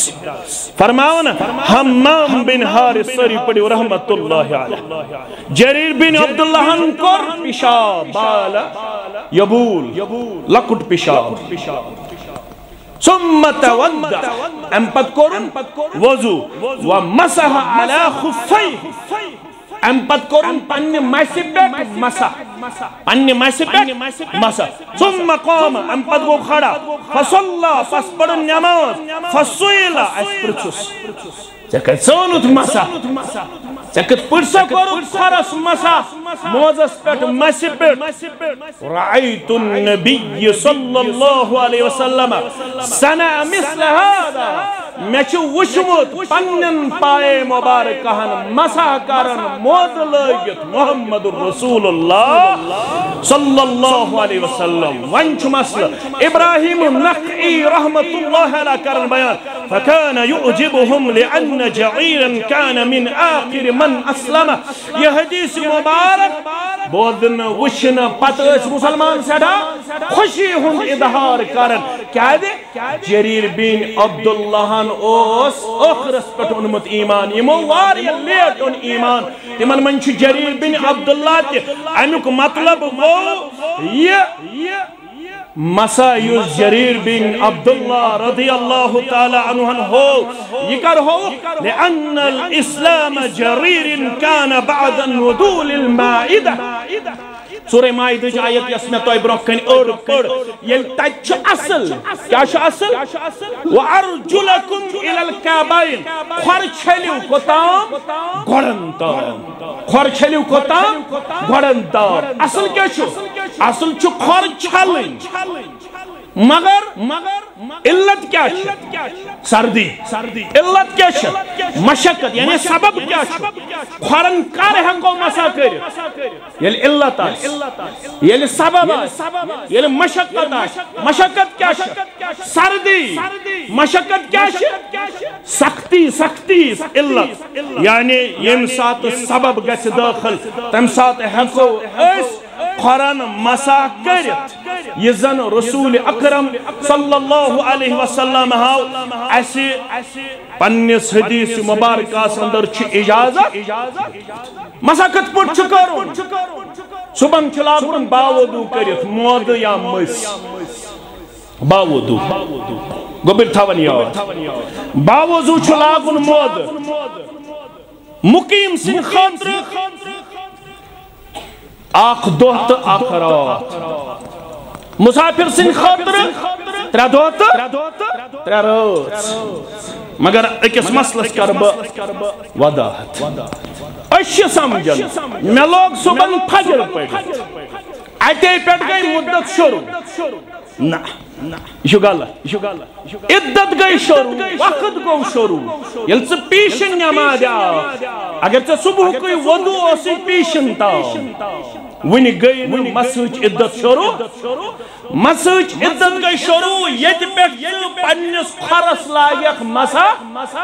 فرماون حمام بن حارث سری پڑی رحمت اللہ علیہ جریر بن عبداللہ ہن کر بالا یبول لکٹ پیشاب ثم تودع. ام پت کورن وضو. ومسح على خفيه. ام پت کورن پنہ مسہ پہ مسح. پنہ مسہ پہ مسح. ثم قام. ام پت گو کھڑا فصلى پس پڑن نماز فسئل اس پرچس ژےٚ ژٲنُتھ مسا ژکت پرسو کرو خرس مسا. موزس پت مسی پت رعیت النبی صلی اللہ علیہ وسلم. سنا مثل هذا. میں چھو وشمت پنن پائے مبارکہن مسا کرن موت لگت محمد رسول اللہ صلی اللہ علیہ وسلم۔ ونچ مسل۔ ابراہیم نقعی رحمت اللہ علیہ کرن بیان۔ فکان یعجبهم لأن جعیرا کان من آخر من اسلم۔ یہ حدیث مبارک۔ بودن وشن پتش مسلمان سیڑا خوشی ہند اظہار کرن۔ کیا دے؟ جریر بین عبداللہن عبداللہ اوس اخرس پٹ اونمت ایمان. یمو واریا لیٹ اون ایمان. تمن من چھ جریر بن عبداللہ تی امیک مطلب وہ یہ مسا یوز جریر بن عبداللہ رضی اللہ تعالی عنہ ہو. یہ کر ہو لأن الاسلام جریر کان بعد ندول المائدہ سورہ مائدہ آیت یس میں توی برو کن اور پڑ یل تچ اصل کیا اصل وارجلکم الى الكعبین خور چھلیو کتام گھڑن تام خور چھلیو کتام گھڑن تام اصل کیا شو اصل چھو خور چھلن مگر علت کیا ہے سردی علت کیا ہے مشکت یعنی سبب کیا ہے خورن کار ہنگو مسا کر یعنی علت آس یعنی سبب آس یعنی مشکت آس مشکت کیا ہے سردی مشکت کیا ہے سختی سختی علت یعنی یم سات سبب گس داخل تم سات ہنگو اس قرآن مسا کرت۔ یہ زن رسول اکرم صلی اللہ علیہ وسلم ہاو۔ ایسی پنیس حدیث مبارکہ سندر چھ اجازت۔ مسا کت پٹ چکارو صبح چلاکن باودو کرت۔ مود یا مس۔ باودو۔ گوبر تھاون یاد باوضو چلاکن مود۔ مقیم سن خاطر آخ دو تو آخ رات مسافر سن خاطر ترے دو تو ترے رٲژ مگر أکِس مسلس کر بہٕ وضاحت أسۍ چھِ سمجھان لوگ صبحن فجر پٔرِتھ اتے پٮ۪ٹھ گٔے مُدت شروع۔ نہ یہ غلط یہ غلط عدت گئی شروع، وقت گو شروع۔ ییٚلہِ ژٕ پیشن نٮ۪ماز آو اگر ژےٚ صبحُکُے وضوٗ اوسُے پیشن تام ونہ گئی نہ مسٕچ عدت شروع مسٕچ عدت گئی شروع پٮ۪ٹھ ژٕ پننِس کھۄرس لاگکھ مسا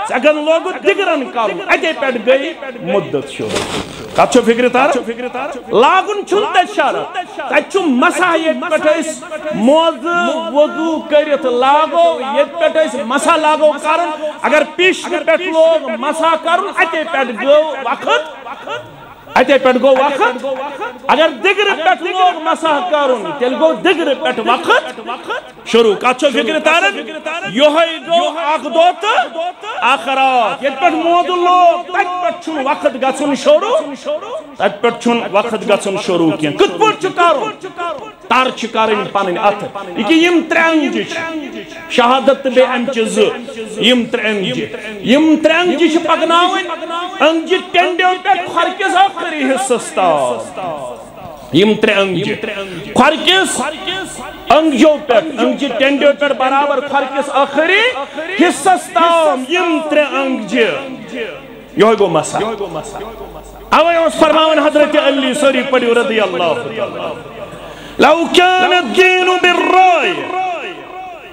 ژےٚ لوگُت دِگرن کرُن اتے پٮ۪ٹھ گئی مدت شروع کتھ چھو فکر تار لاگُن چھُنہٕ تتہِ شرط چھُ مسا پٮ۪ٹھ أسۍ موزٕ وضوٗ لاگو ییٚتہِ پٮ۪ٹھ أسۍ مسا لاگو کرُن اگر پیشنہِ پٮ۪ٹھ لوگ مسا کرُن اتے پٮ۪ٹھ گوٚو وقت اتے پیٹ گو وقت، اگر دگر پیٹ لوگ مسح کرن تیل گو دگر پیٹ وقت، شروع کات چھو فکر تارن، یوہی گو اخ دوت آخرات یت پیٹ مود لوگ تت پیٹ چھن وقت گژھن شروع تت پیٹ چھن وقت گژھن شروع کین کت پٹ چھ تار چھ کرن پنن ات یہ یم ترنج شہادت بے ام چز یم ترنج یم ترنج چھ پکناون انج ٹنڈیو پیٹ خرکس اخ آخری حصص تا یم ترے انگجی خرکس انگجو پیٹ انگجی ٹینڈیو پیٹ برابر خرکس آخری حصص تا یم ترے انگجی یہ گو مسا اوے اس فرماون حضرت علی سوری پڑی رضی اللہ لو كان الدين بالرأي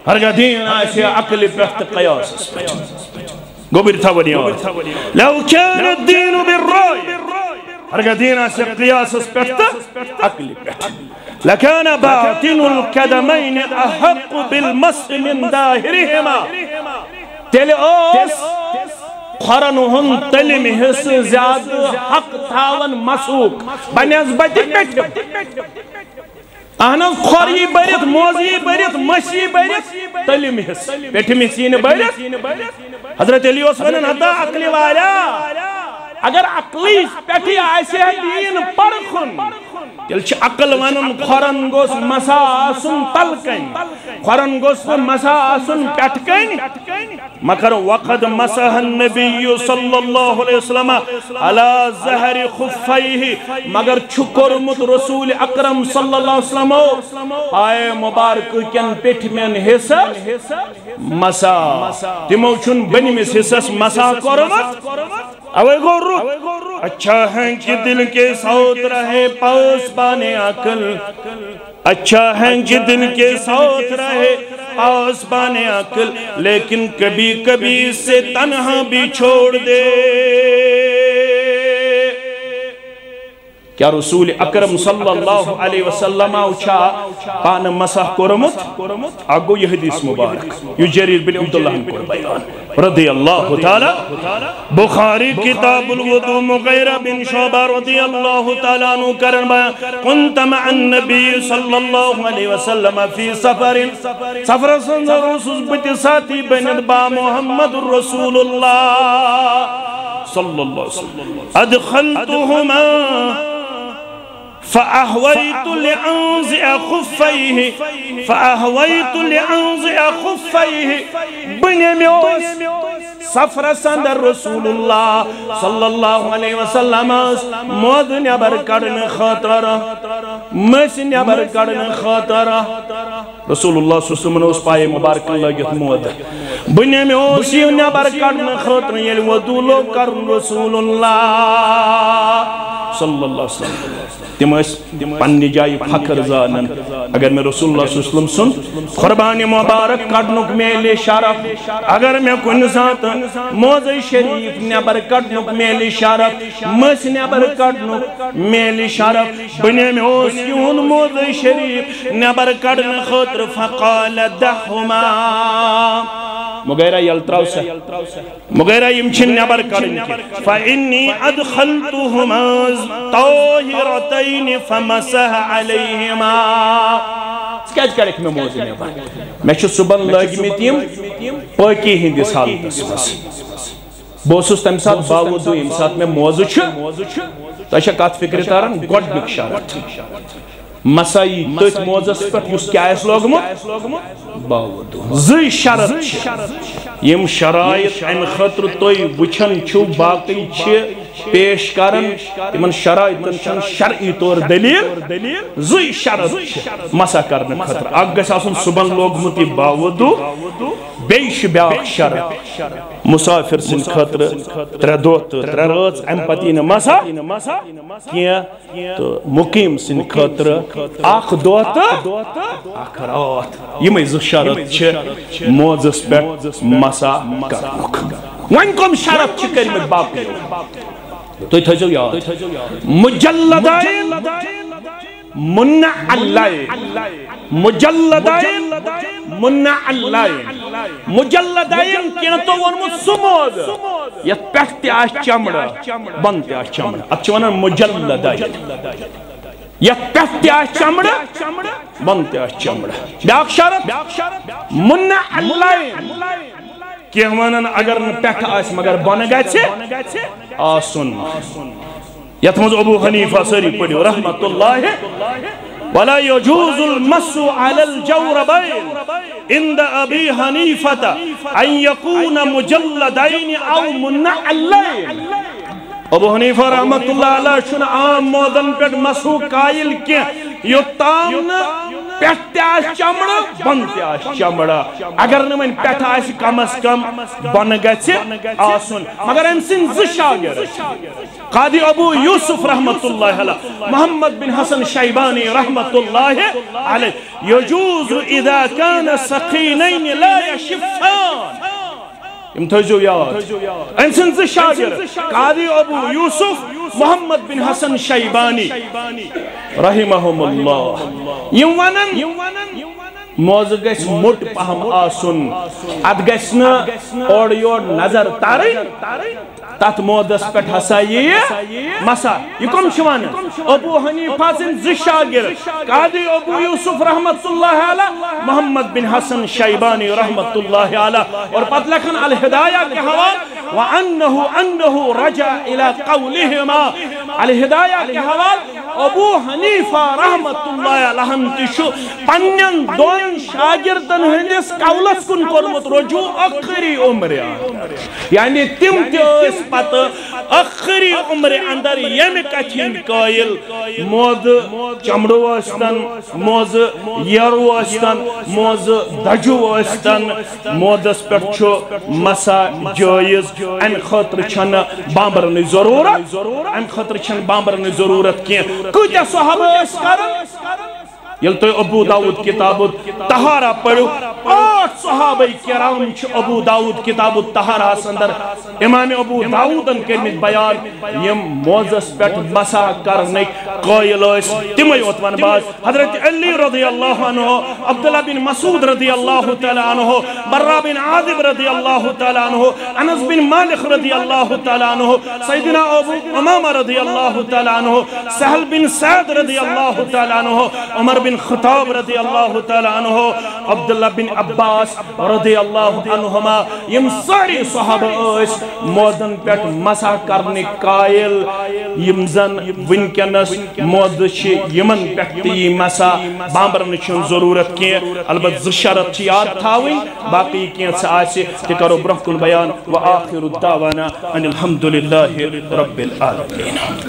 هرجع دين آسيا عقل بحت قياس قبر ثواني لو كان الدين بالرأي هرگا دينا سقياس اسبت عقلي لكان باطن الكدمين أحق بالمس من داهرهما. تلي اوس خرنهن تلم حس زیاد حق تھاون مسوک بنسبت پٹھ اہن خوری برت موزی برت مشی برت تلم حس پٹھ مسین برت حضرت علی اس ونن ہدا عقل والا. اگر عقلی پیٹھی آئیسے دین پرخن تیل چھ عقل ونن، خورن گوس مسا آسن تلکن۔ خورن گوس مسا آسن پیٹکن مکر وقد مسح النبی صلی اللہ علیہ وسلم علا زہر خفیہ۔ مگر چھکر مت رسول اکرم صلی اللہ علیہ وسلم۔ آئے مبارک کن پیٹھ میں حصہ۔ مسا۔ تیمو چون بنی میں حصہ، مسا کرمت اوے گو رخ اچھا ہے کہ دل کے سوت رہے پاس بانے عقل۔ اچھا ہے کہ دل کے سوت رہے پاس بانے عقل۔ لیکن کبھی کبھی سے تنہا بھی چھوڑ دے۔ کیا رسول اکرم صلی اللہ علیہ وسلم اچھا پان مسح کرمت؟ اگو یہ حدیث مبارک یہ جریر بن عبداللہ کو بیان۔ رضی اللہ تعالی، بخاری کتاب الوضو مغیرہ بن شعبہ رضی اللہ تعالی عنہ کرن بیان، کنت مع النبی صلی اللہ علیہ وسلم فی سفر سفر سنظر رسول بت ساتھی بند با محمد رسول اللہ صلی اللہ علیہ وسلم۔ ادخلتهما فأهويت لأنزع خفيه، فأهويت لأنزع خفيه. بنيميوس سفر سندر رسول الله صلى الله عليه وسلم موذ نبر کرن خاطر، مس نبر کرن خاطر. رسول الله صلى الله عليه وسلم اس پائے مبارک لگت موذ بنیميوس نبر یعنی کرن خاطر یل ودو لو کرن رسول الله صلی اللہ علیہ وسلم. تم اس پنی جائی فخر زانن اگر میں رسول اللہ صلی اللہ علیہ وسلم سن، قربانی مبارک کڑنک میلے شرف. اگر میں کن سات موزی شریف نبر کڑنک میلے شرف. مس نبر کڑنک میلے شرف. بنے میں اوس یون موزی شریف نبر کڑن خطر فقال دہما. مغیرہ یلتراو سے مغیرہ یمچن نبر کرن کی فإنی ادخلتهما طاہرتین فمسح علیہما سکیج کرک میں موزی نبر میں چھو صبح لگمیتیم پاکی ہندس حالتس مس بوسوس تم ساتھ باوضو ام ساتھ میں موزو چھو تو ایشا کات فکر تارن گوڑ نک شارت مسائی تت موزس پہ اس کیا لوگمت زی شرط یم شرائط ام خطر توی وچھن چھو باقی چھ پیش کرن تمن شرائطن چن شرعی طور دلیل زی شرط مسا کرن خطر۔ اگ گژھِ آسُن صبحن لوگمت یہ باوجود بیش بیاکھ شرط۔ مسافر سن خطر، ترے دو تو ترے رات ام پتی نہ مسا کیا تو مقیم سن خطر اخ دو تو اخ رات۔ یمے ز شرط چھ، موزس پہ مسا کرنک وۄنۍ کم شرط چھ کٔرمٕتۍ باقٕے تُہۍ تھٲیزیو یاد مجلدائن منع اللائن مجلدائن منع اللائن مجلدائن کیا تو ونمت سمود یت پیٹھ تی آش چمڑا بند تی آش چمڑا اب چوانا مجلدائن یت پیٹھ تی آش چمڑا بند تی آش چمڑا بیاک شرط منع اللائن کیا ونن اگر پیٹھ آش مگر بن گئے آسن۔ یتمز ابو حنیفہ سری پڑھو رحمت اللہ ولا يجوز المس على الجوربين عند ابي حنيفه ان يكون مجلدين او منعلين۔ ابو حنیفہ رحمت اللہ علیہ چھن عام مودن پیٹ مسو قائل کی یوتام پیٹ آس چمڑا بن آس چمڑا اگر نمین پیٹ آس کم از کم، بن گچے آسن۔ مگر انسان زشاگر قادی ابو یوسف رحمت اللہ علیہ، محمد بن حسن شیبانی رحمت اللہ علیہ، یجوز اذا کان سقینین لا یشفان۔ یم تھجو یاد انسان سے شاگر قاضی ابو یوسف محمد بن حسن شیبانی. رحمہم اللہ. یم ونن. موز گیس موٹ پہم آسن. اد گیس نا اور یور نظر تاری. تات مودس پٹ ہسا یہ مسا، یہ کم شوان ابو حنیفہ سن زی شاگر قاضی ابو یوسف رحمت اللہ علیہ محمد بن حسن شیبانی رحمت اللہ علیہ اور پت لکھن الہدایہ کے حوال، وَأَنَّهُ أَنَّهُ رَجَعَ إِلَىٰ قَوْلِهِمَا۔ الہدایہ کے حوال ابو حنیفہ رحمت اللہ علیہ تشو پنین دون شاگردن ہندس قولس کن کرمت رجوع اخری عمر یعنی تم تیس پت اخری عمر اندر یم کچھن قائل۔ موز چمڑو وستن موز یرو وستن موز دجو وستن موزس پر چھو مسا جائز۔ ان خطر چھن بامبرن ضرورت۔ ان خطر چھن بامبرن ضرورت کیا کتیا صحابہ اس کرن یل تو ابو داود کتاب تہارا پڑھو۔ آٹھ صحابہ کرام چھ ابو داود کتاب تہارا سندر، امام ابو داودن کرمت بیان یم موزس پیٹ مسا کرنے قائل اس تمہیں اتوان باز حضرت علی رضی اللہ عنہ، عبداللہ بن مسعود رضی اللہ تعالی عنہ برا بن عاذب رضی اللہ تعالی عنہ، انس بن مالک رضی اللہ تعالی عنہ، سیدنا ابو امام رضی اللہ تعالی عنہ، سہل بن سعد رضی اللہ تعالی عنہ، عمر بن خطاب رضی اللہ تعالی عنہ، عبداللہ بن عباس رضی اللہ عنہما، یم ساری صحابہ اس مودن پیٹ مسا کرنے قائل، یم زن ونکنس مود چھ یمن پیٹ تی مسا، بامبرن چھن ضرورت کی البت زشارت چھ یاد تھاوی باقی کین سے آسی کہ کرو برہ کن بیان و آخر الدعوانا ان الحمدللہ رب العالمین۔